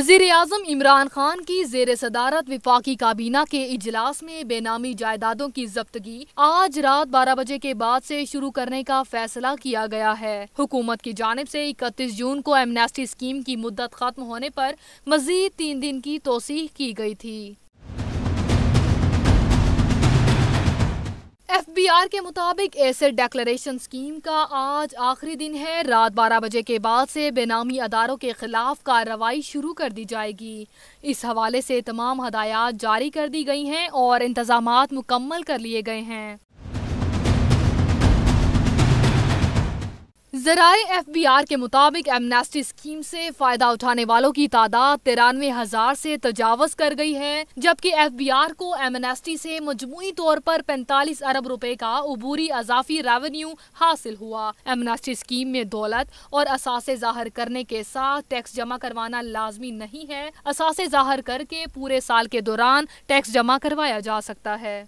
وزیر اعظم عمران خان کی زیر صدارت وفاقی کابینہ کے اجلاس میں بے نامی جائیدادوں کی ضبطگی آج رات بارہ بجے کے بعد سے شروع کرنے کا فیصلہ کیا گیا ہے۔ حکومت کی جانب سے اکتیس جون کو ایمنیسٹی اسکیم کی مدت ختم ہونے پر مزید تین دن کی توسیع کی گئی تھی۔ بی آر کے مطابق ایسے ڈیکلریشن سکیم کا آج آخری دن ہے۔ رات بارہ بجے کے بعد سے بینامی اداروں کے خلاف کارروائی شروع کر دی جائے گی۔ اس حوالے سے تمام ہدایات جاری کر دی گئی ہیں اور انتظامات مکمل کر لیے گئے ہیں۔ ذرائع ایف بی آر کے مطابق ایمنیسٹی اسکیم سے فائدہ اٹھانے والوں کی تعداد ترانوے ہزار سے تجاوز کر گئی ہے، جبکہ ایف بی آر کو ایمنیسٹی سے مجموعی طور پر پینتالیس ارب روپے کا عبوری اضافی ریونیو حاصل ہوا۔ ایمنیسٹی اسکیم میں دولت اور اثاثے ظاہر کرنے کے ساتھ ٹیکس جمع کروانا لازمی نہیں ہے۔ اثاثے ظاہر کر کے پورے سال کے دوران ٹیکس جمع کروایا جا سکتا ہے۔